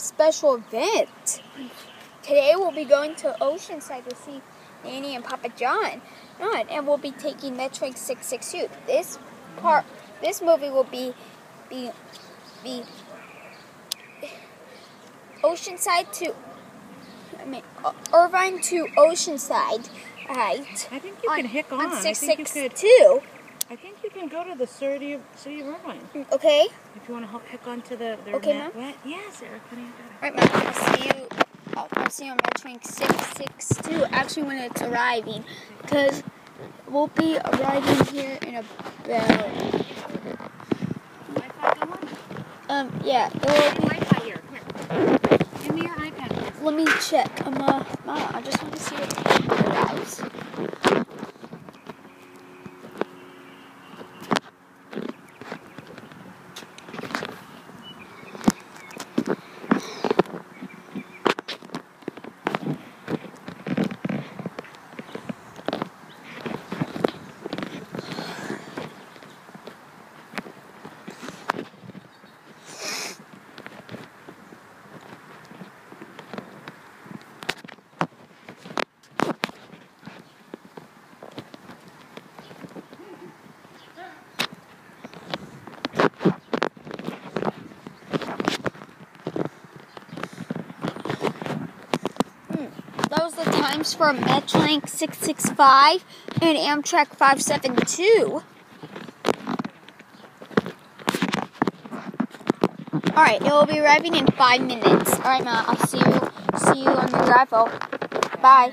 special event. Today we'll be going to Oceanside to see Nanny and Papa John. And we'll be taking Metrolink 662. This part, this movie will be, be, be Oceanside to, I mean, Irvine to Oceanside, right? I think you on, can hick on. on I think you could. 662. I think you can go to the city of, city of Irvine. Okay. If you want to help hick on to the. Their Okay, net-? Yes, Eric. What do? Alright, Mom, I'll see you. I'll, I'll see you on Metrolink 662, actually, when it's arriving. Because we'll be arriving here in about. Um, yeah, it will. Wi-Fi here. Here. Give me your iPad. Let me check. Um, uh, Mom, I just want to see what it arrives. Those are the times for Metrolink 665 and Amtrak 572. Alright, it will be arriving in five minutes. Alright, Ma, I'll see you see you on the drive. Bye.